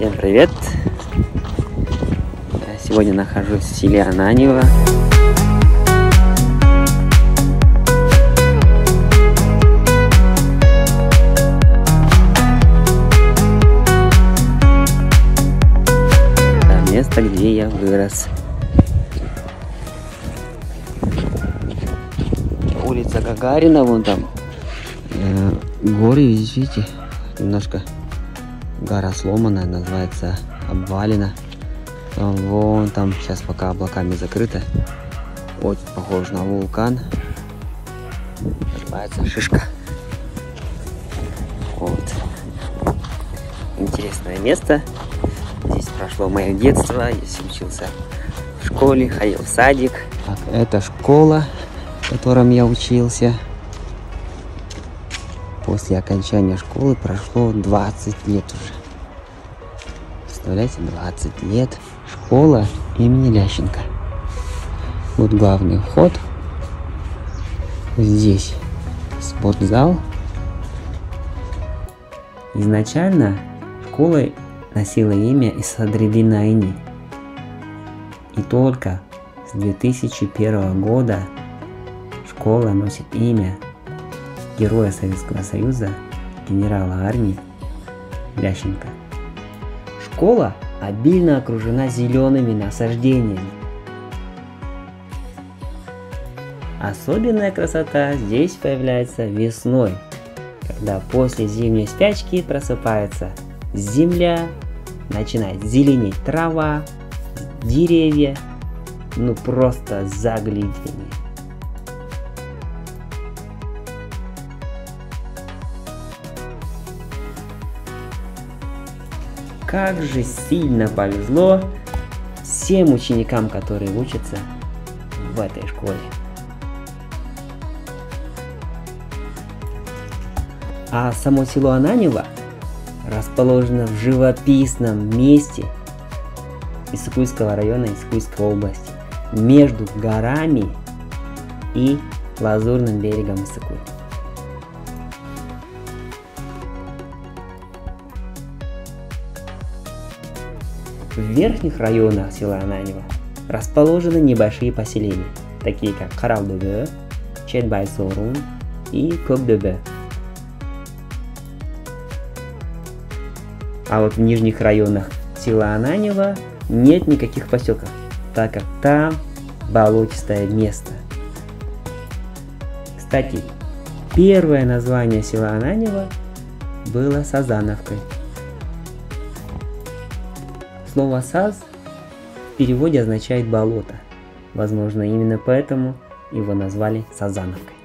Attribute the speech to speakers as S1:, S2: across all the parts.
S1: Всем привет! Я сегодня нахожусь в селе Ананьево. Это место, где я вырос. Улица Гагарина, вон там. Э, горы, видите, немножко гора сломанная, называется обвалина. Вон там сейчас пока облаками закрыто. Очень похож на вулкан. Называется шишка. Вот. Интересное место. Здесь прошло мое детство. Здесь учился в школе, ходил в садик. Так, это школа, в котором я учился. После окончания школы прошло 20 лет уже. Представляете, 20 лет. Школа имени Лященко. Вот главный вход. Здесь спортзал. Изначально школа носила имя Исадридина Айни. И только с 2001 года школа носит имя героя Советского Союза, генерала армии Лященко. Школа обильно окружена зелеными насаждениями. Особенная красота здесь появляется весной, когда после зимней спячки просыпается земля, начинает зеленеть трава, деревья, ну просто загляденье. Как же сильно повезло всем ученикам, которые учатся в этой школе. А само село Ананево расположено в живописном месте Исыкульского района Исыкульской области, между горами и лазурным берегом Исыкуль. В верхних районах села Ананева расположены небольшие поселения, такие как Каралдыбе, Четбайсорун и Көкдөбе. А вот в нижних районах села Ананева нет никаких поселков, так как там болотистое место. Кстати, первое название села Ананева было Сазановкой. Слово «саз» в переводе означает «болото». Возможно, именно поэтому его назвали Сазановкой.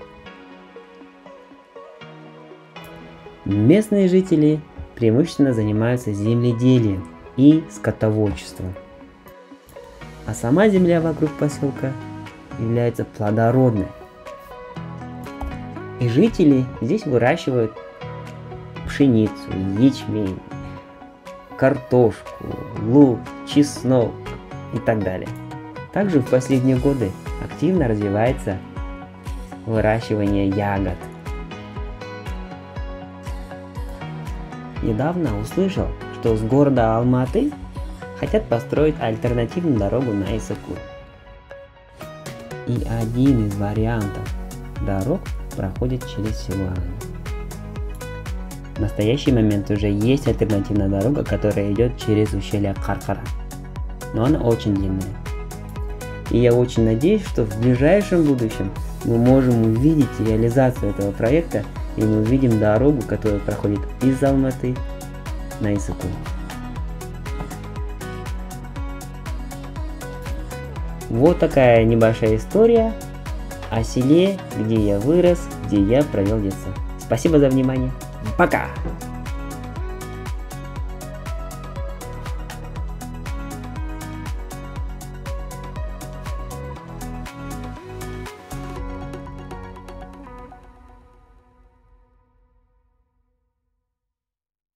S1: Местные жители преимущественно занимаются земледелием и скотоводчеством. А сама земля вокруг поселка является плодородной. И жители здесь выращивают пшеницу, ячмень, картошку, лук, чеснок и так далее. Также в последние годы активно развивается выращивание ягод. Недавно услышал, что с города Алматы хотят построить альтернативную дорогу на Исаку. И один из вариантов дорог проходит через село Анна. В настоящий момент уже есть альтернативная дорога, которая идет через ущелье Каркара. Но она очень длинная. И я очень надеюсь, что в ближайшем будущем мы можем увидеть реализацию этого проекта и мы увидим дорогу, которая проходит из Алматы на Исаку. Вот такая небольшая история о селе, где я вырос, где я провел детство. Спасибо за внимание. Пока!